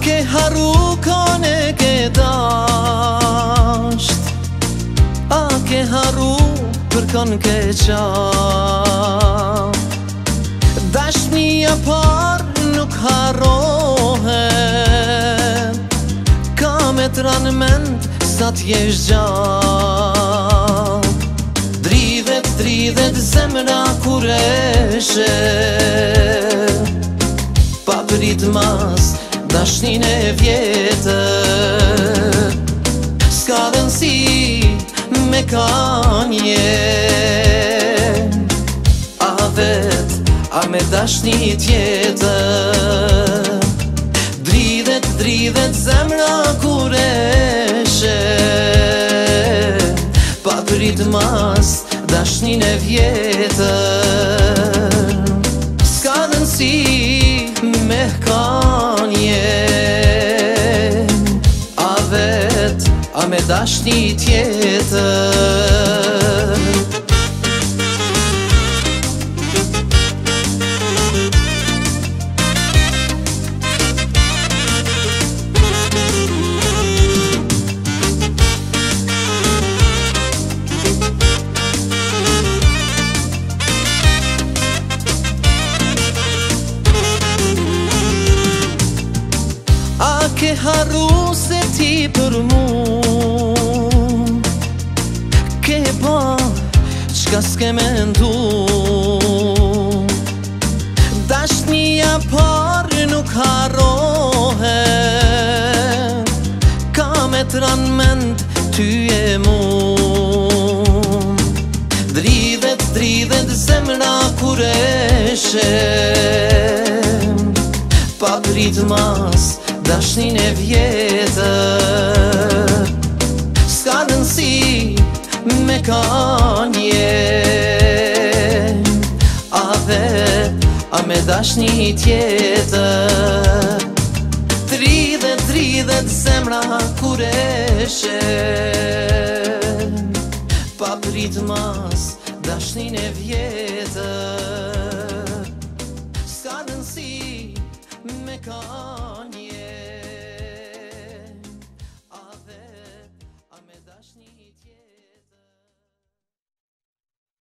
ke haru kone ke dasht A ke haru për kone ke qasht Dasht një par nuk harohe Ka me të ranë mend sa t'jesh gjall Dridhet, dridhet zemra kureshe Pa prit mas dashnin e vjetë Ska dhe nësi me kanje A vetë, a me dashni tjetër Dridhet, dridhet zemra kureshe Pa prit mas dashnin e vjetër Ska dënsi me kanje A me dasht një tjetër A ke harru se ti për mu Ke po qka s'ke me ndu Dashnia por nuk harrohe Ka me të ranë mend ty e mu Dridhet, dridhet zemra kureshet pa drit mas Da e vjetë Ska si me ka një A dhe a me dashni shtin i tjetë Tri dhe tri dhe të zemra Pa mas Dashnin e vjetër مکان